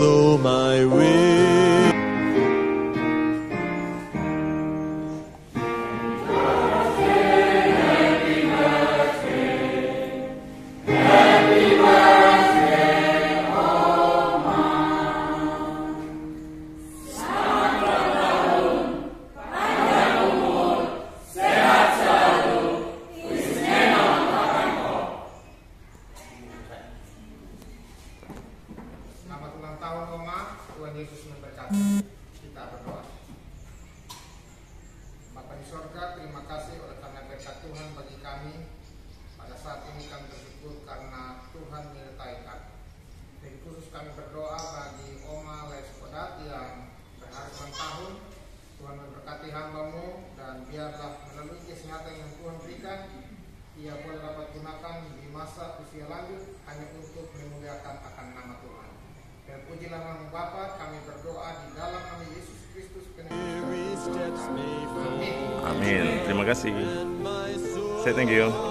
though my will Tuhan Yesus memberkati. Kita berdoa. Bapa di sorga, terima kasih oleh karena berkat Tuhan bagi kami. Pada saat ini kami bersyukur karena Tuhan menyertai kami. Dan khusus kami berdoa bagi Oma Leskodat yang berharap tahun. Tuhan memberkati hambamu dan biarlah melalui kesehatan yang Tuhan berikan ia boleh dapat gunakan di masa usia lanjut hanya untuk memuliakan akan nama Tuhan. Dan puji nama Bapa, Amin. Terima kasih. and my soul Say thank you.